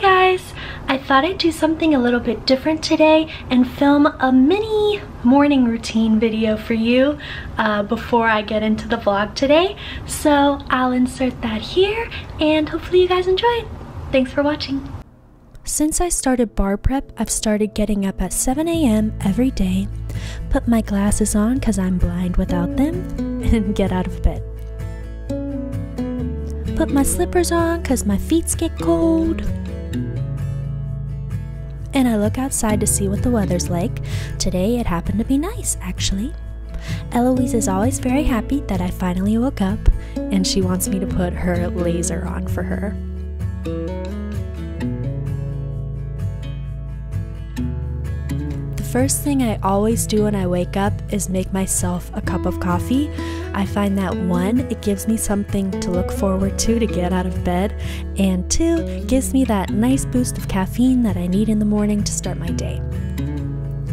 guys! I thought I'd do something a little bit different today and film a mini morning routine video for you uh, before I get into the vlog today. So I'll insert that here and hopefully you guys enjoy it. Thanks for watching. Since I started bar prep, I've started getting up at 7 a.m. every day, put my glasses on because I'm blind without them, and get out of bed. Put my slippers on because my feet get cold. And I look outside to see what the weather's like. Today it happened to be nice, actually. Eloise is always very happy that I finally woke up, and she wants me to put her laser on for her. First thing I always do when I wake up is make myself a cup of coffee. I find that one, it gives me something to look forward to to get out of bed, and two, gives me that nice boost of caffeine that I need in the morning to start my day.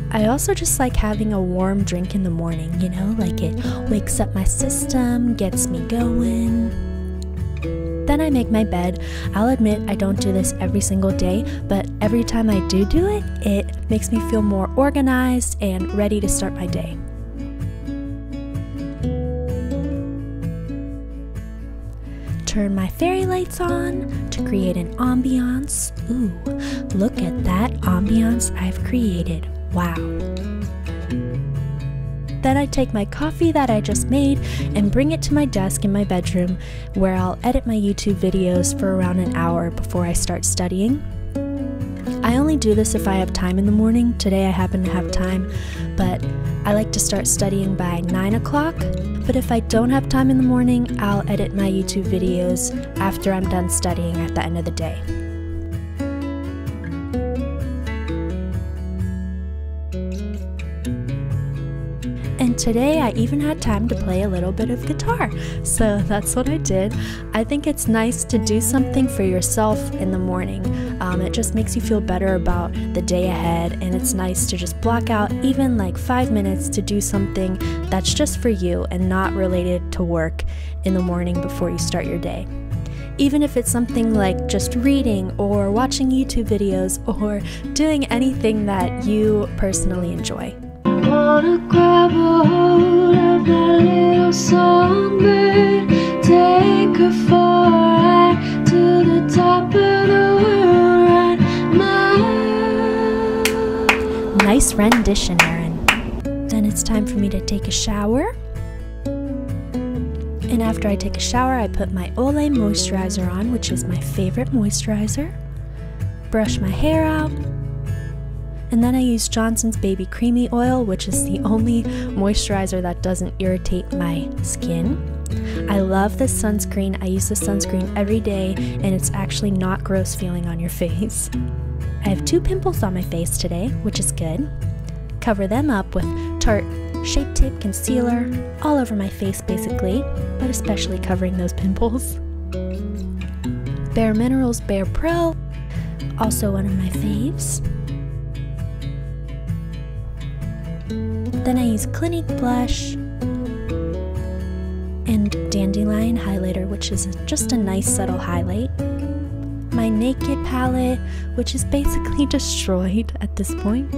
I also just like having a warm drink in the morning, you know, like it wakes up my system, gets me going. Then I make my bed. I'll admit I don't do this every single day, but every time I do do it, it makes me feel more organized and ready to start my day. Turn my fairy lights on to create an ambiance. Ooh, look at that ambiance I've created. Wow. Then I take my coffee that I just made and bring it to my desk in my bedroom where I'll edit my YouTube videos for around an hour before I start studying. I only do this if I have time in the morning. Today I happen to have time, but I like to start studying by 9 o'clock. But if I don't have time in the morning, I'll edit my YouTube videos after I'm done studying at the end of the day. Today I even had time to play a little bit of guitar. So that's what I did. I think it's nice to do something for yourself in the morning. Um, it just makes you feel better about the day ahead, and it's nice to just block out even like five minutes to do something that's just for you and not related to work in the morning before you start your day even if it's something like just reading or watching YouTube videos or doing anything that you personally enjoy wanna grab a hold of that little songbird Take her to the top of the world right now Nice rendition, Erin. Then it's time for me to take a shower. And after I take a shower, I put my Olay moisturizer on, which is my favorite moisturizer. Brush my hair out, and then I use Johnson's Baby Creamy Oil, which is the only moisturizer that doesn't irritate my skin. I love this sunscreen. I use this sunscreen every day, and it's actually not gross feeling on your face. I have two pimples on my face today, which is good. Cover them up with Tarte Shape Tape Concealer all over my face, basically, but especially covering those pimples. Bare Minerals Bare Pro, also one of my faves. Then I use Clinique blush and Dandelion highlighter, which is just a nice subtle highlight. My Naked palette, which is basically destroyed at this point,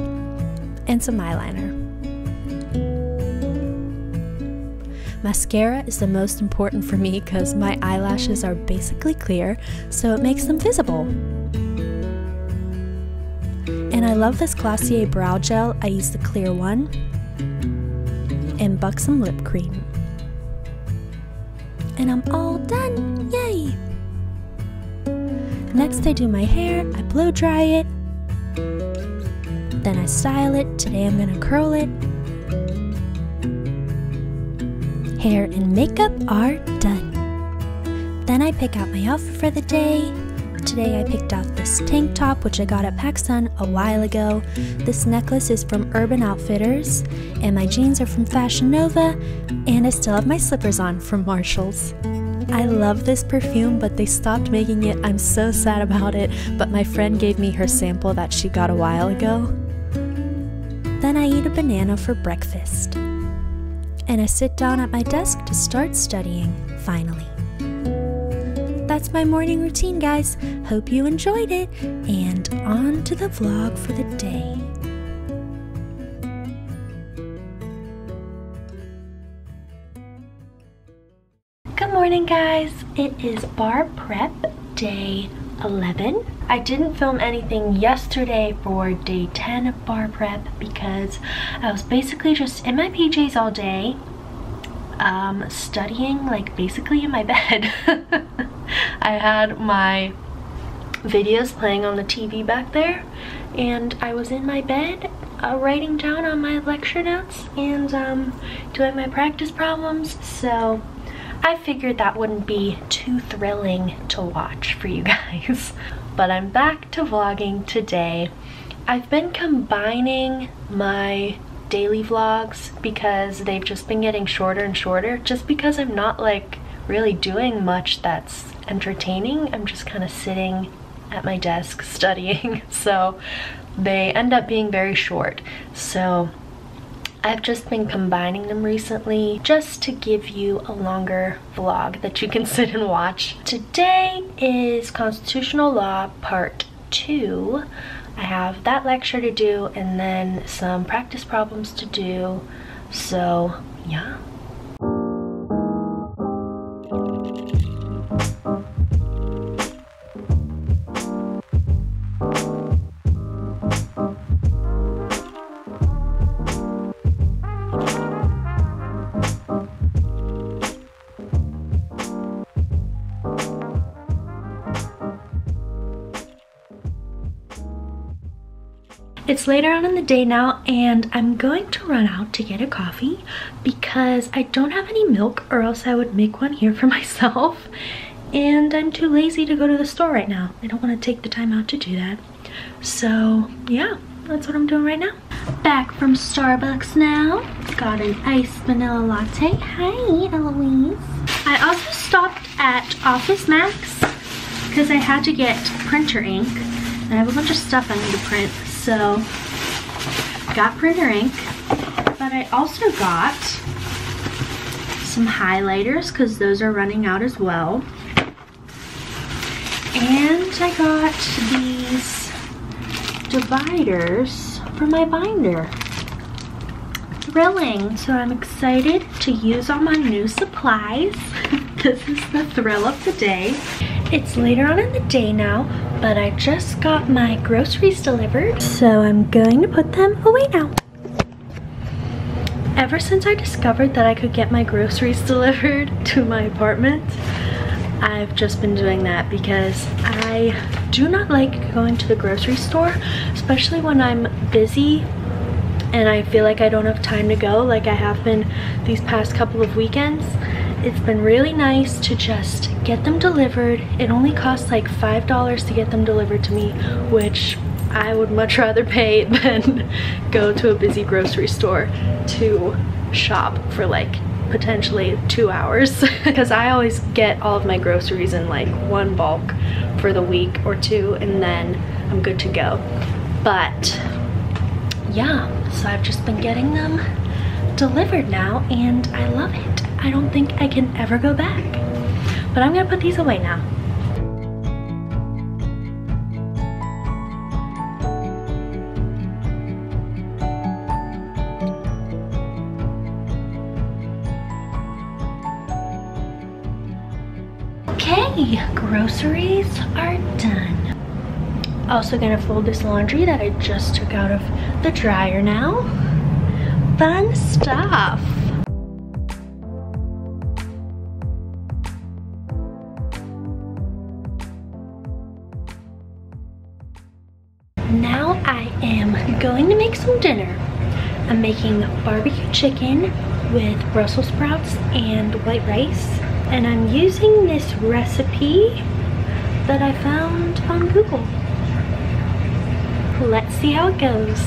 and some eyeliner. Mascara is the most important for me because my eyelashes are basically clear, so it makes them visible. And I love this Glossier brow gel. I use the clear one buxom lip cream. And I'm all done! Yay! Next I do my hair, I blow dry it, then I style it. Today I'm gonna curl it. Hair and makeup are done. Then I pick out my outfit for the day, Today I picked out this tank top which I got at PacSun a while ago. This necklace is from Urban Outfitters and my jeans are from Fashion Nova and I still have my slippers on from Marshalls. I love this perfume, but they stopped making it. I'm so sad about it, but my friend gave me her sample that she got a while ago. Then I eat a banana for breakfast. And I sit down at my desk to start studying, finally. That's my morning routine, guys. Hope you enjoyed it. And on to the vlog for the day. Good morning, guys. It is bar prep day 11. I didn't film anything yesterday for day 10 of bar prep because I was basically just in my PJs all day um, studying like basically in my bed. I had my videos playing on the TV back there and I was in my bed uh, writing down on my lecture notes and um, doing my practice problems so I figured that wouldn't be too thrilling to watch for you guys. But I'm back to vlogging today. I've been combining my daily vlogs because they've just been getting shorter and shorter just because I'm not like really doing much that's entertaining. I'm just kind of sitting at my desk studying. So they end up being very short. So I've just been combining them recently just to give you a longer vlog that you can sit and watch. Today is Constitutional Law Part 2. I have that lecture to do and then some practice problems to do. So yeah, It's later on in the day now and I'm going to run out to get a coffee because I don't have any milk or else I would make one here for myself and I'm too lazy to go to the store right now. I don't want to take the time out to do that. So yeah, that's what I'm doing right now. Back from Starbucks now. Got an iced vanilla latte. Hi, Eloise. I also stopped at Office Max because I had to get printer ink. I have a bunch of stuff I need to print so got printer ink, but I also got some highlighters because those are running out as well. And I got these dividers for my binder. Thrilling. So I'm excited to use all my new supplies. this is the thrill of the day. It's later on in the day now, but I just got my groceries delivered, so I'm going to put them away now. Ever since I discovered that I could get my groceries delivered to my apartment, I've just been doing that because I do not like going to the grocery store, especially when I'm busy and I feel like I don't have time to go like I have been these past couple of weekends it's been really nice to just get them delivered. It only costs like $5 to get them delivered to me, which I would much rather pay than go to a busy grocery store to shop for like potentially two hours because I always get all of my groceries in like one bulk for the week or two and then I'm good to go. But yeah, so I've just been getting them delivered now and I love it. I don't think I can ever go back. But I'm gonna put these away now. Okay, groceries are done. Also gonna fold this laundry that I just took out of the dryer now. Fun stuff. I am going to make some dinner. I'm making barbecue chicken with Brussels sprouts and white rice. And I'm using this recipe that I found on Google. Let's see how it goes.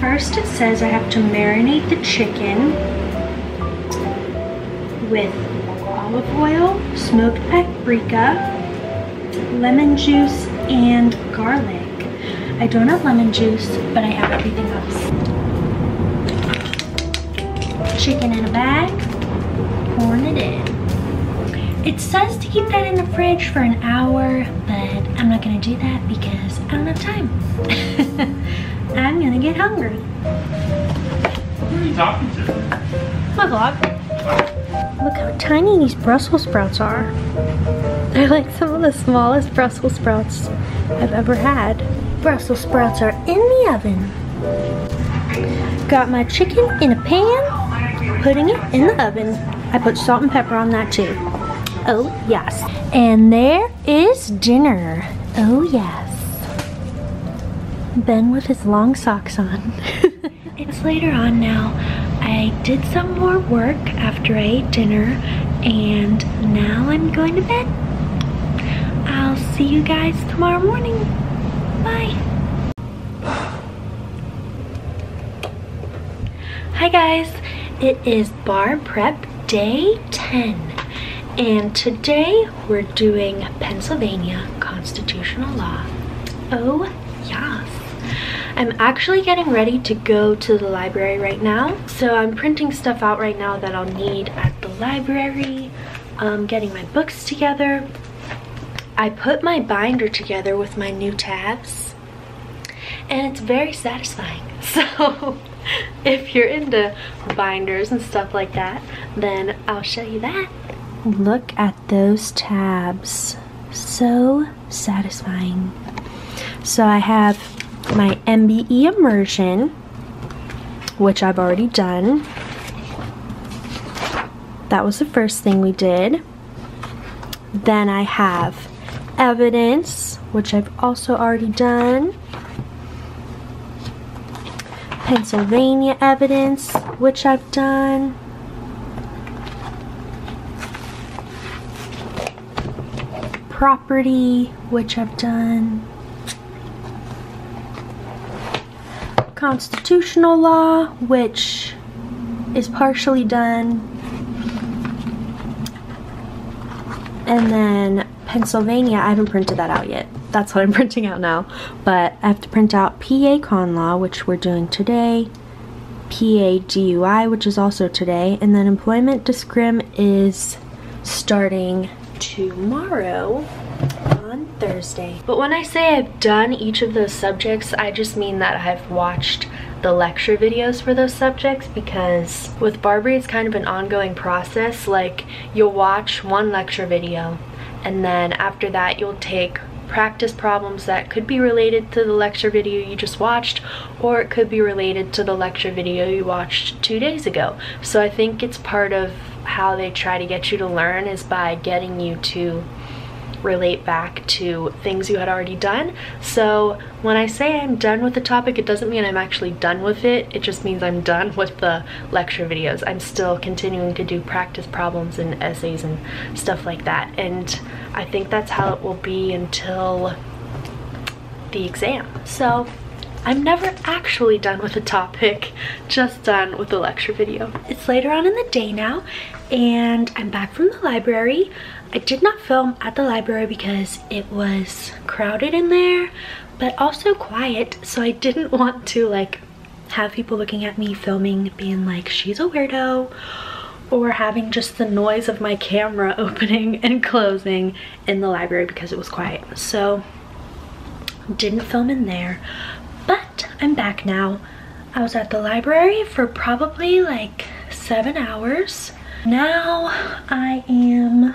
First it says I have to marinate the chicken with olive oil, smoked paprika, lemon juice, and garlic. I don't have lemon juice, but I have everything else. Chicken in a bag, pouring it in. It says to keep that in the fridge for an hour, but I'm not gonna do that because I don't have time. I'm gonna get hungry. Who are you talking to? My vlog. Look how tiny these Brussels sprouts are. They're like some of the smallest Brussels sprouts I've ever had. Brussels sprouts are in the oven. Got my chicken in a pan, putting it in the oven. I put salt and pepper on that too. Oh, yes. And there is dinner. Oh, yes. Ben with his long socks on. it's later on now. I did some more work after I ate dinner, and now I'm going to bed. I'll see you guys tomorrow morning. Hi guys, it is bar prep day 10 and today we're doing Pennsylvania constitutional law. Oh yes. I'm actually getting ready to go to the library right now. So I'm printing stuff out right now that I'll need at the library, um, getting my books together. I put my binder together with my new tabs and it's very satisfying. So if you're into binders and stuff like that, then I'll show you that. Look at those tabs. So satisfying. So I have my MBE immersion, which I've already done. That was the first thing we did. Then I have evidence, which I've also already done. Pennsylvania evidence, which I've done. Property, which I've done. Constitutional law, which is partially done. And then Pennsylvania, I haven't printed that out yet that's what I'm printing out now. But I have to print out PA Con Law, which we're doing today, PA DUI, which is also today, and then Employment Discrim is starting tomorrow on Thursday. But when I say I've done each of those subjects, I just mean that I've watched the lecture videos for those subjects because with Barbri it's kind of an ongoing process like you'll watch one lecture video and then after that you'll take practice problems that could be related to the lecture video you just watched or it could be related to the lecture video you watched two days ago. So I think it's part of how they try to get you to learn is by getting you to relate back to things you had already done. So when I say I'm done with the topic, it doesn't mean I'm actually done with it. It just means I'm done with the lecture videos. I'm still continuing to do practice problems and essays and stuff like that. And I think that's how it will be until the exam. So I'm never actually done with a topic, just done with the lecture video. It's later on in the day now and I'm back from the library. I did not film at the library because it was crowded in there, but also quiet. So I didn't want to like have people looking at me filming being like, she's a weirdo or having just the noise of my camera opening and closing in the library because it was quiet. So didn't film in there, but I'm back now. I was at the library for probably like seven hours. Now I am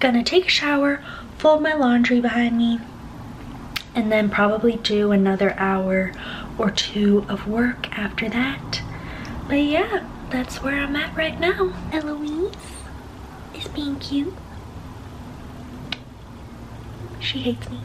gonna take a shower, fold my laundry behind me, and then probably do another hour or two of work after that. But yeah, that's where I'm at right now. Eloise is being cute. She hates me.